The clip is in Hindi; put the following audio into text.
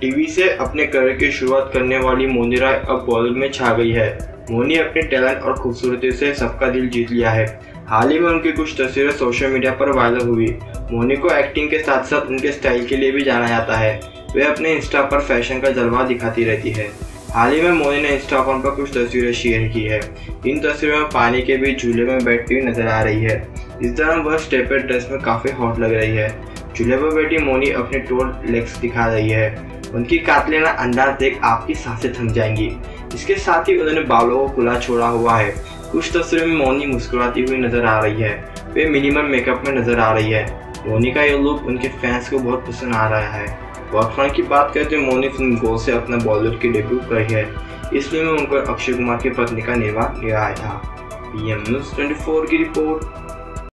टीवी से अपने करियर की शुरुआत करने वाली मोनी राय अब बॉलीवुड में छा गई है। मोनी अपने टैलेंट और खूबसूरती से सबका दिल जीत लिया है। हाल ही में उनकी कुछ तस्वीरें सोशल मीडिया पर वायरल हुई। मोनी को एक्टिंग के साथ साथ उनके स्टाइल के लिए भी जाना जाता है। वे अपने इंस्टा पर फ़ैशन का जलवा दिखाती रहती है। हाल ही में मोनी ने इंस्टाग्राम पर कुछ तस्वीरें शेयर की है। इन तस्वीरों में पानी के बीच झूले में बैठती हुई नज़र आ रही है। इस दौरान वह स्टेपर ड्रेस में काफ़ी हॉट लग रही है। झूले पर बैठी मोनी अपने टोल लेग्स दिखा रही है। उनकी कातलेना अंदाज देख आपकी साँसें थम जाएँगी। इसके साथ ही उन्होंने बालों को खुला छोड़ा हुआ है। कुछ तस्वीरों में मोनी मुस्कुराती हुई नज़र आ रही है। वे मिनिमम मेकअप में नज़र आ रही है। मोनी का ये लुक उनके फैंस को बहुत पसंद आ रहा है। वर्कफ्रॉम की बात करते हुए मोनी फ़िल्म गोल से अपना बॉलीवुड की डेब्यू करी है। इस फ़िल्म में उनको अक्षय कुमार की पत्नी का निर्वाह निभाया था पी एम न्यूज़ ट्वेंटी की रिपोर्ट।